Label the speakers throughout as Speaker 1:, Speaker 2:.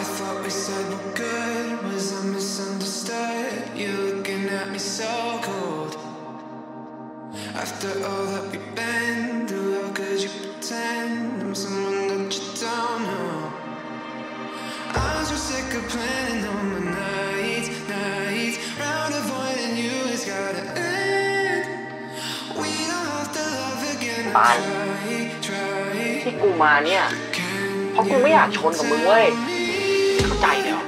Speaker 1: I thought we said we're good. Was I misunderstood? You looking at me so cold. After all that we've been through, how could you pretend I'm someone that you don't know? I'm so sick of planning all my nights, nights. Round avoiding you has gotta end. We don't have to love again. I
Speaker 2: Bye.
Speaker 1: try, try.
Speaker 2: ที่กูมาเนี่ย เพราะกูไม่อยากชนกับมึงเว้ย เข้าใจเดี๋ยว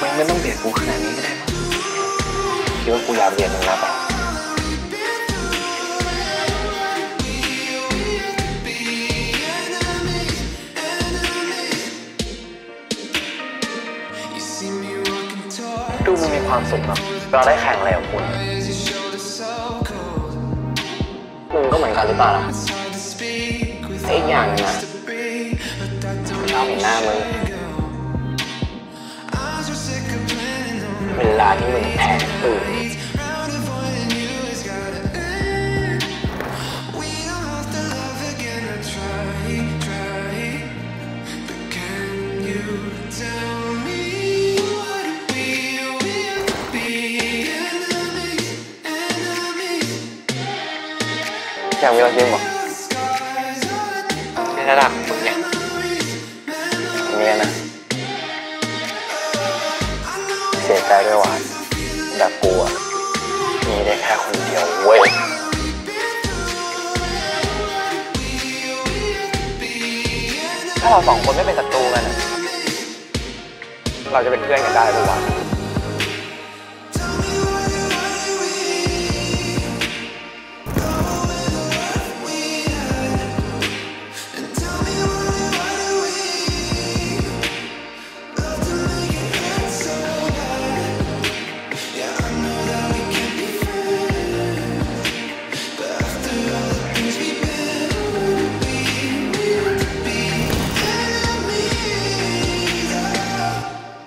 Speaker 2: มึงไม่ต้องเบียดกูขนาดนี้ก็ได้คิดว่ากูอยากเบียดมึงนะปะ ดูมึงมีความสุขแะเราได้แข่งอะไรกับคุณมึงก็เหมือนกันหรือเปล่าอีกอย่างนึงนะชอบเห็นหน้ามึงเวลาที่มึงแพ้ตื่น
Speaker 1: เอ
Speaker 2: ยากมีรอยยิ้มเหรอ
Speaker 1: Skies are
Speaker 2: ในระดับมึงเนี่ยเนี่ยนะ เสียใจด้วยว่ะแบบกูอะมีได้แค่คนเดียวเว้ยถ้าเราสองคนไม่เป็นศัตรูกันอะเราจะเป็นเพื่อนกันได้ปะวะ